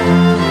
Love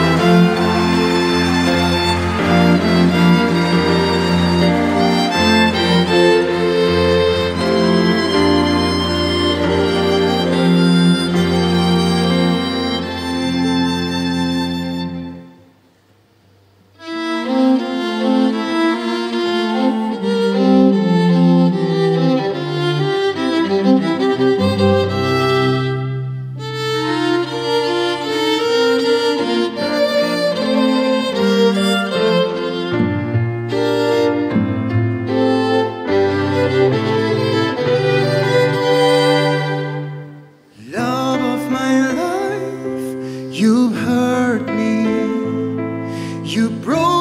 you hurt me. You broke